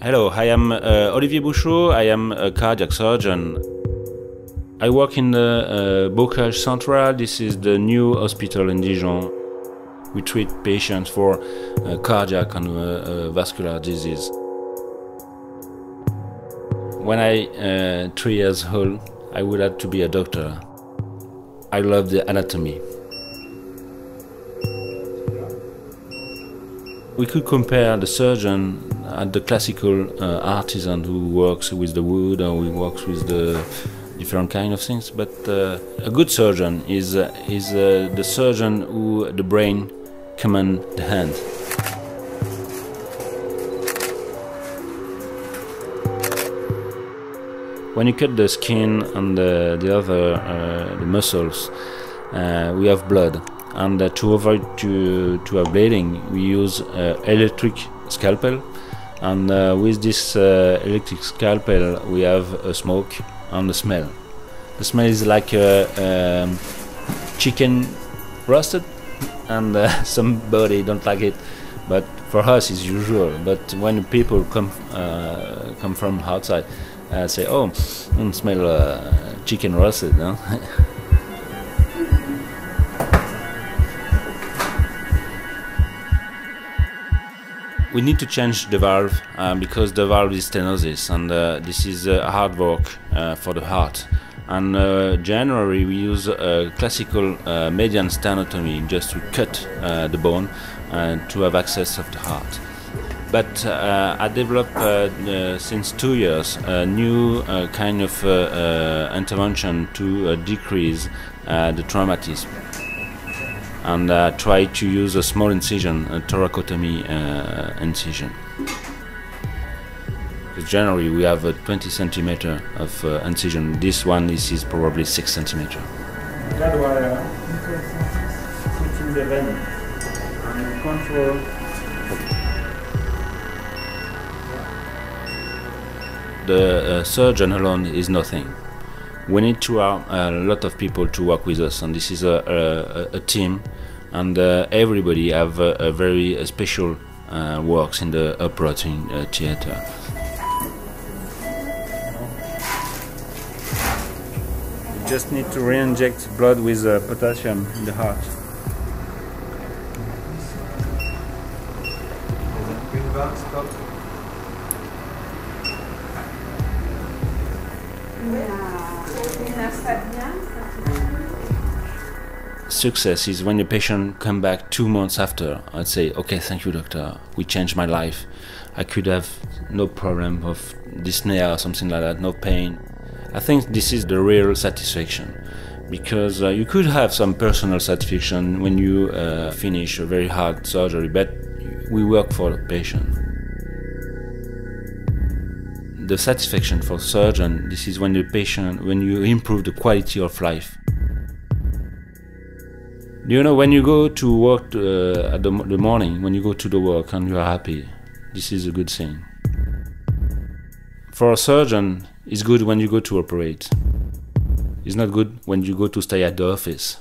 Hello, I am uh, Olivier Bouchot. I am a cardiac surgeon. I work in the uh, Bocage Central. This is the new hospital in Dijon. We treat patients for uh, cardiac and uh, uh, vascular disease. When I uh, three years old, I would have to be a doctor. I love the anatomy. We could compare the surgeon and the classical uh, artisan who works with the wood or who works with the different kind of things. But uh, a good surgeon is uh, is uh, the surgeon who the brain command the hand. When you cut the skin and the, the other uh, the muscles, we have blood, and uh, to avoid to to have bleeding, we use uh, electric scalpel, and uh, with this uh, electric scalpel, we have a smoke and a smell. The smell is like um, chicken roasted, and somebody don't like it, but for us it's usual. But when people come come from outside uh, say, oh, mm, smell uh, chicken roasted, no? we need to change the valve uh, because the valve is stenosis and uh, this is uh, hard work uh, for the heart. And generally we use classical median sternotomy just to cut the bone and to have access of the heart. But uh, I developed uh, uh, since two years a new kind of intervention to decrease the traumatism and uh, try to use a small incision, a thoracotomy uh, incision. Generally we have a 20 centimeter of uh, incision. This one this is probably 6 centimeter. In the vein and control the uh, surgeon alone is nothing. We need to have a lot of people to work with us, and this is a, a, a team, and uh, everybody have a, a very special uh, works in the operating uh, theater. You just need to re-inject blood with uh, potassium in the heart. Success is when the patient come back two months after I'd say, "Okay, thank you, doctor. We changed my life. I could have no problem of dyspnea or something like that, no pain." I think this is the real satisfaction because uh, you could have some personal satisfaction when you uh, finish a very hard surgery, but we work for the patient the satisfaction for surgeon this is when the patient when you improve the quality of life. You know when you go to work uh, at the, the morning when you go to the work and you are happy this is a good thing. For a surgeon it's good when you go to operate. It's not good when you go to stay at the office